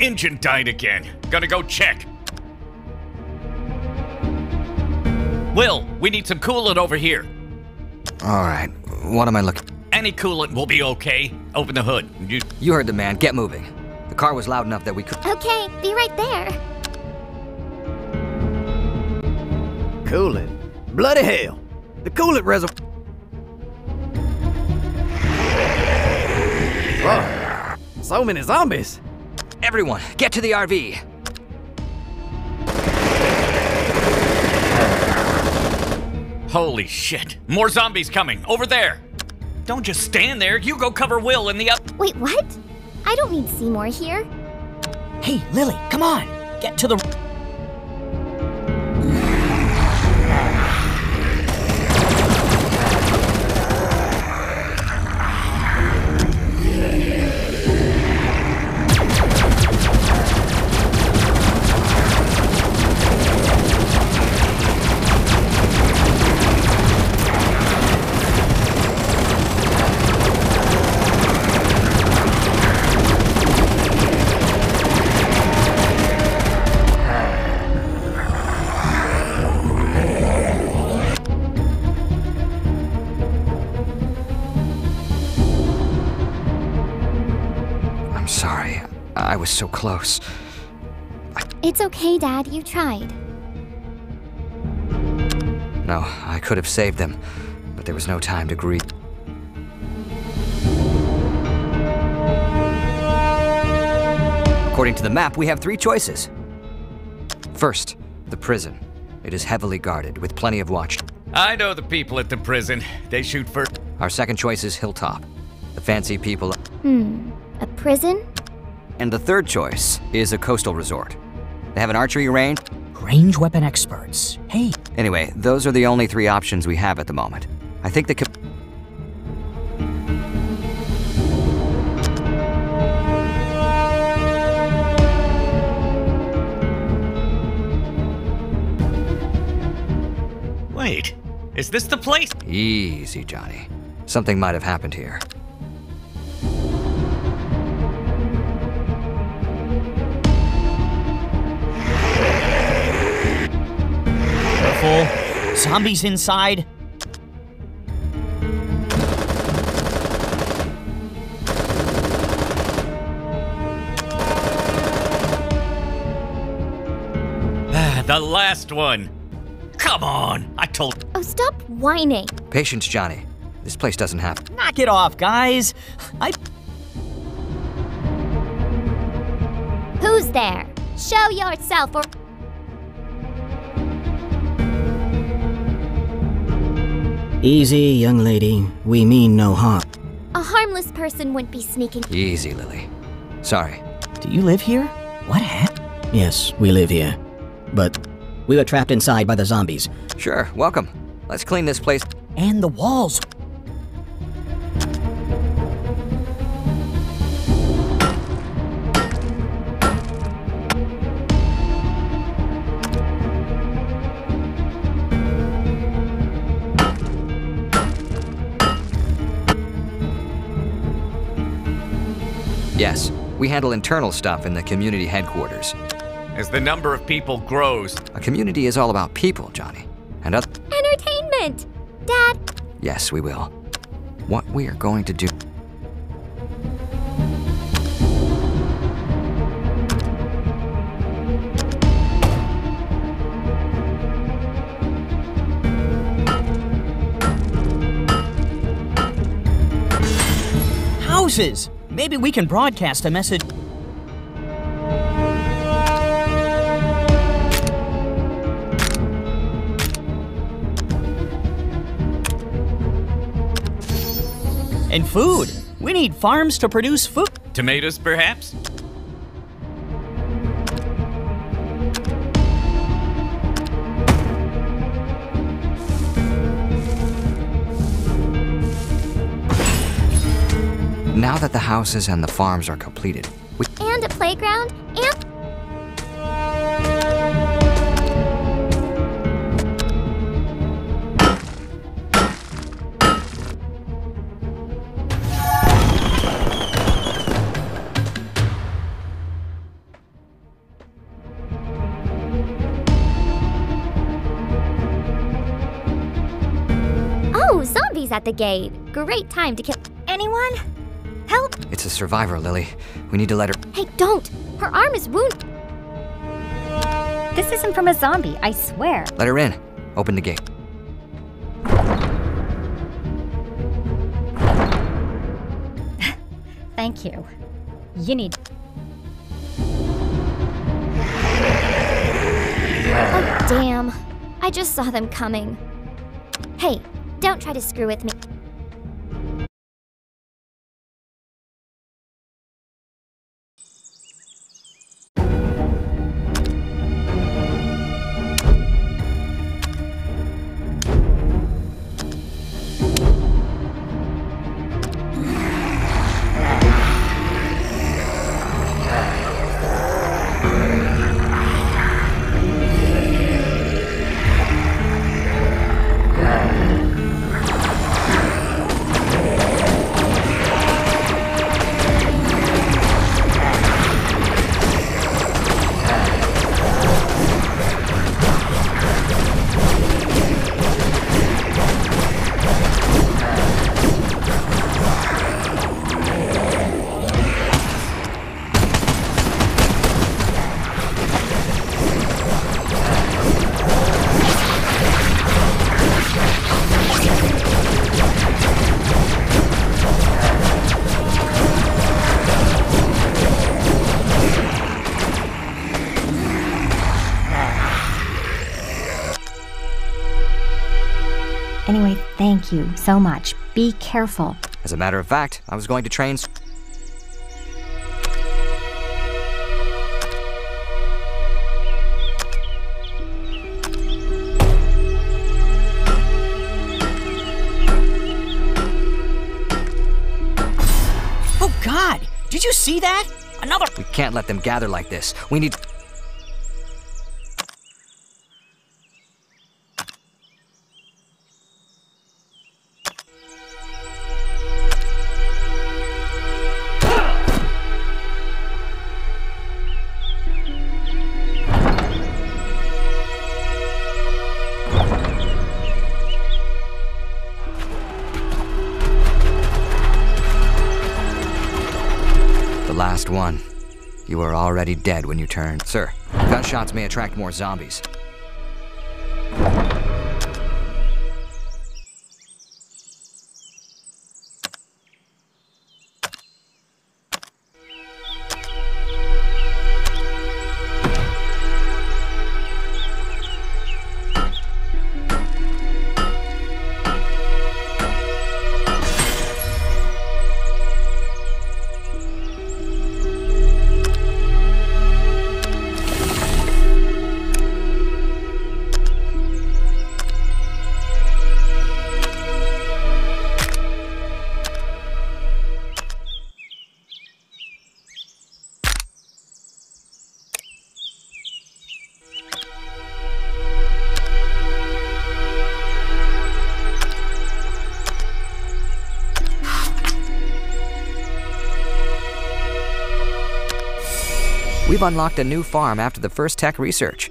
Engine died again. Gonna go check. Will, we need some coolant over here. All right, what am I looking? Any coolant will be okay. Open the hood. You You heard the man. Get moving. The car was loud enough that we could. Okay, be right there. Coolant? Bloody hell! The coolant reservoir. Whoa. So many zombies. Everyone, get to the RV. Holy shit. More zombies coming. Over there. Don't just stand there. You go cover Will in the up. Wait, what? I don't need Seymour here. Hey, Lily, come on. Get to the. I close. It's okay, Dad. You tried. No, I could have saved them, but there was no time to grieve. According to the map, we have three choices. First, the prison. It is heavily guarded, with plenty of watch. I know the people at the prison. They shoot first. Our second choice is Hilltop. The fancy people. Hmm. A prison? And the third choice is a coastal resort. They have an archery range. Range weapon experts. Hey, Anyway, those are the only three options we have at the moment. I think the. co- Wait. Is this the place? Easy, Johnny. Something might have happened here. Careful. Zombies inside. Ah, the last one. Come on. I told. Oh, stop whining. Patience, Johnny. This place doesn't have. Knock it off, guys. I. Who's there? Show yourself or. Easy, young lady. We mean no harm. A harmless person wouldn't be sneaking. Easy, Lily. Sorry. Do you live here? What happened? Yes, we live here. But we were trapped inside by the zombies. Sure, welcome. Let's clean this place. And the walls. Yes, we handle internal stuff in the community headquarters. As the number of people grows, A community is all about people, Johnny. And oth- Entertainment! Dad, yes, we will. What we are going to do. Houses. Maybe we can broadcast a message. And food. We need farms to produce food. tomatoes perhaps? Now that the houses and the farms are completed, we and a playground and oh, at the gate. Great time to kill anyone? It's a survivor, Lily. We need to let her. Hey, don't! Her arm is wounded. This isn't from a zombie, I swear. Let her in. Open the gate. Thank you. You need. Oh, damn. I just saw them coming. Hey, don't try to screw with me. Thank you so much. Be careful. As a matter of fact, I was going to train. Oh god! Did you see that? Another. We can't let them gather like this. We need. Already dead when you turn. Sir, gunshots may attract more zombies. We've unlocked a new farm after the first tech research.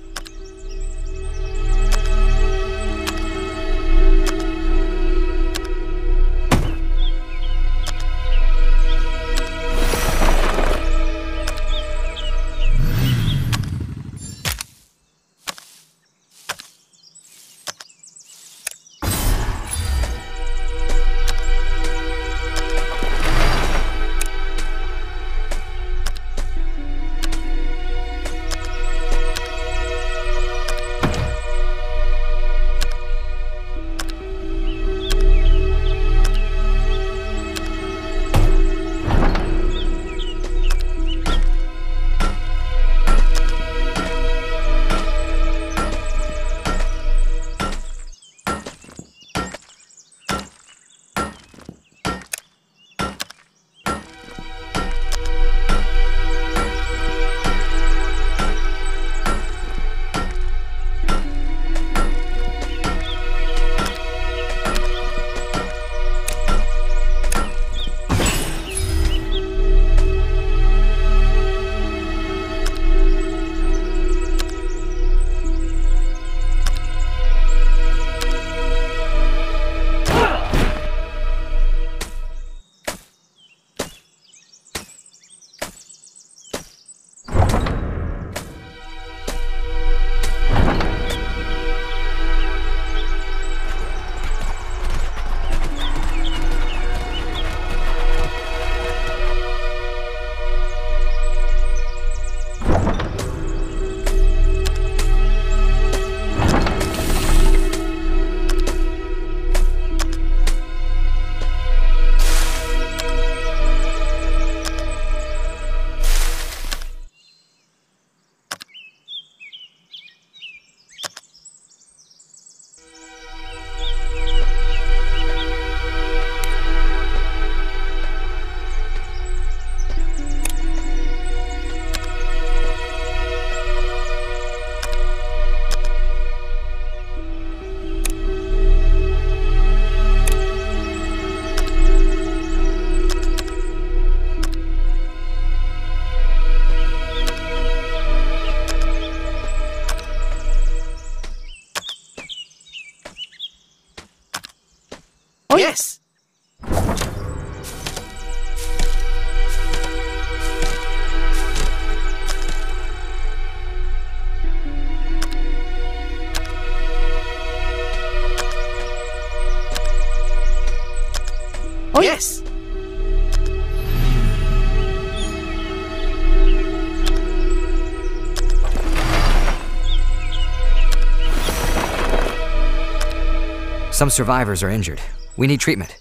Some survivors are injured. We need treatment.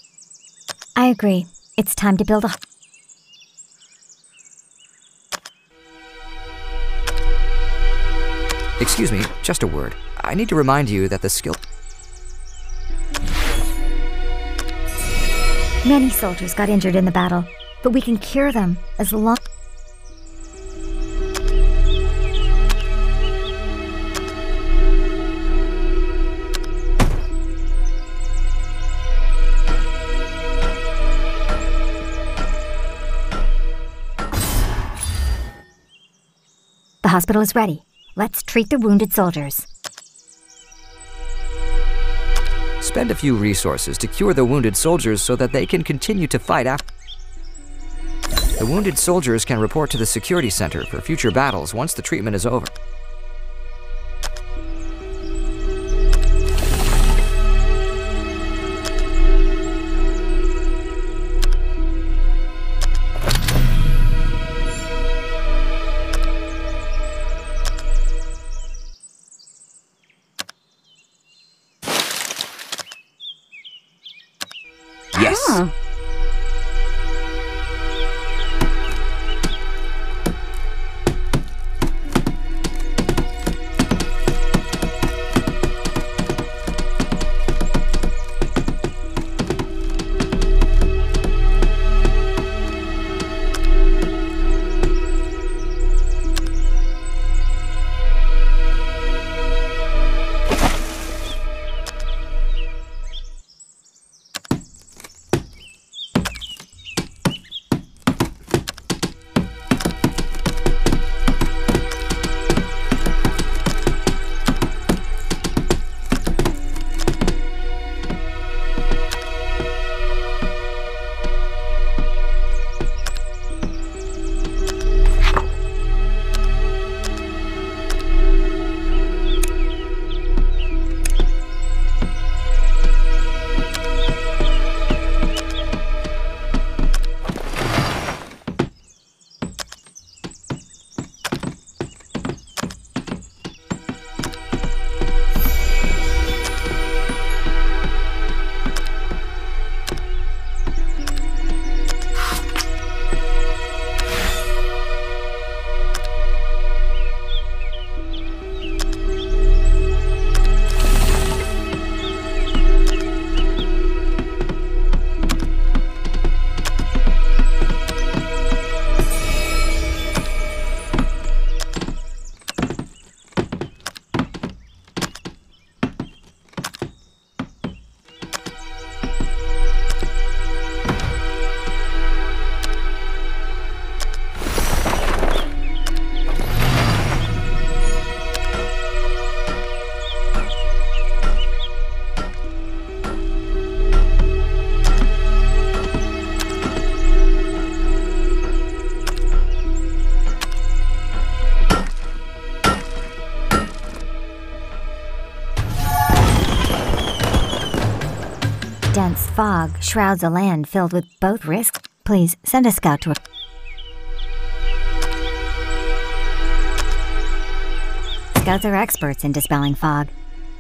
I agree. It's time to build a. Excuse me, just a word. I need to remind you that the skill. Many soldiers got injured in the battle, but we can cure them as long. Hospital is ready. Let's treat the wounded soldiers. Spend a few resources to cure the wounded soldiers so that they can continue to fight after. The wounded soldiers can report to the security center for future battles once the treatment is over. Shrouds a land filled with both risks. Please send a scout to. Scouts are experts in dispelling fog.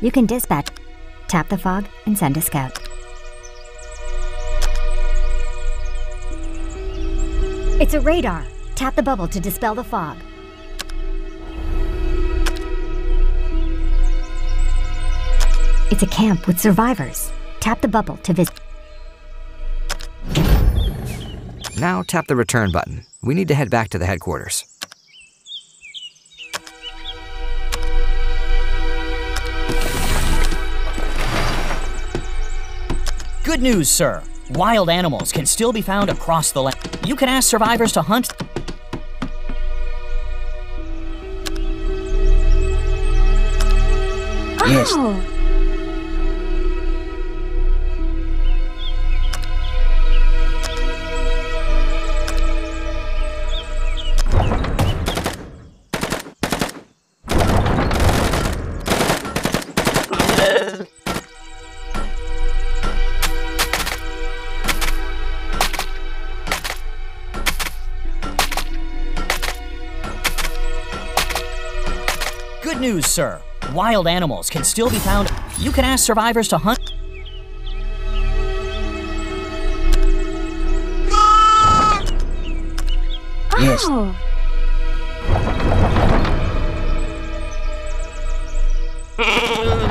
You can dispatch, tap the fog, and send a scout. It's a radar. Tap the bubble to dispel the fog. It's a camp with survivors. Tap the bubble to visit. Now tap the return button. We need to head back to the headquarters. Good news, sir. Wild animals can still be found across the land. You can ask survivors to hunt. Yes. Oh, news, sir. Wild animals can still be found. You can ask survivors to hunt. Yes. Oh.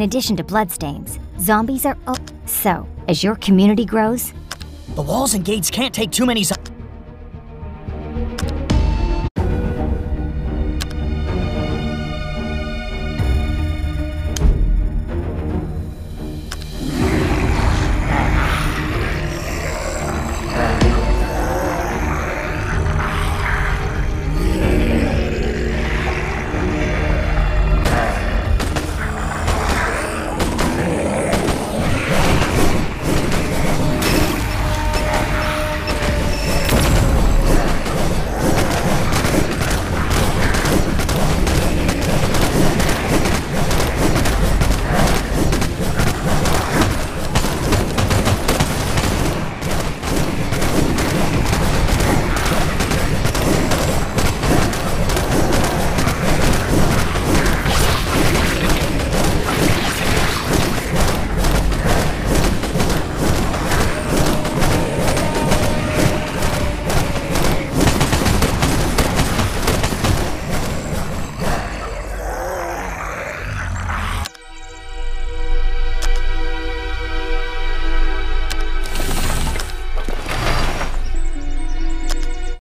In addition to bloodstains, zombies are. Oh, so, as your community grows, The walls and gates can't take too many. Zo-